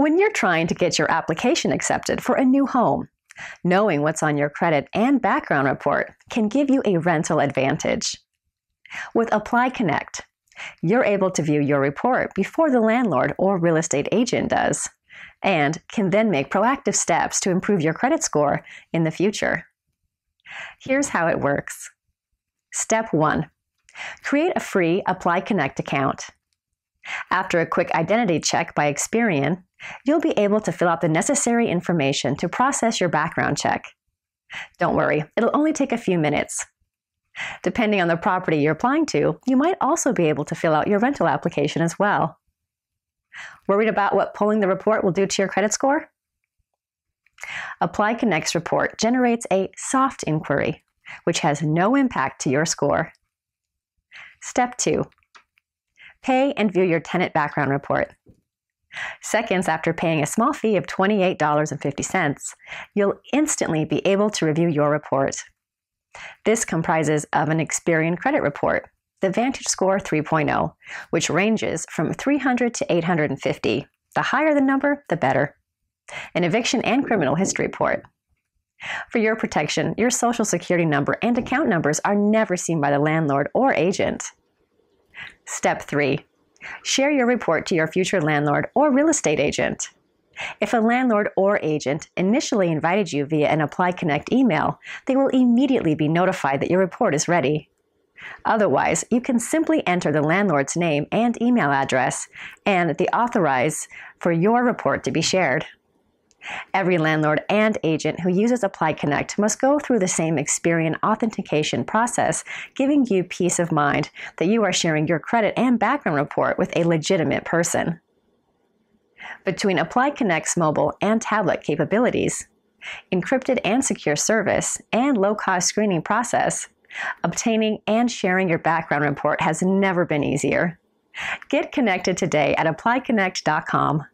When you're trying to get your application accepted for a new home, knowing what's on your credit and background report can give you a rental advantage. With ApplyConnect, you're able to view your report before the landlord or real estate agent does, and can then make proactive steps to improve your credit score in the future. Here's how it works. Step 1 Create a free ApplyConnect account. After a quick identity check by Experian, you'll be able to fill out the necessary information to process your background check. Don't worry, it'll only take a few minutes. Depending on the property you're applying to, you might also be able to fill out your rental application as well. Worried about what pulling the report will do to your credit score? ApplyConnect's report generates a soft inquiry, which has no impact to your score. Step 2 Pay and view your tenant background report. Seconds after paying a small fee of $28.50, you'll instantly be able to review your report. This comprises of an Experian credit report, the VantageScore 3.0, which ranges from 300 to 850. The higher the number, the better. An eviction and criminal history report. For your protection, your social security number and account numbers are never seen by the landlord or agent. Step 3 Share your report to your future landlord or real estate agent. If a landlord or agent initially invited you via an ApplyConnect email, they will immediately be notified that your report is ready. Otherwise, you can simply enter the landlord's name and email address and the authorize for your report to be shared. Every landlord and agent who uses ApplyConnect must go through the same Experian authentication process, giving you peace of mind that you are sharing your credit and background report with a legitimate person. Between ApplyConnect's mobile and tablet capabilities, encrypted and secure service, and low cost screening process, obtaining and sharing your background report has never been easier. Get connected today at applyconnect.com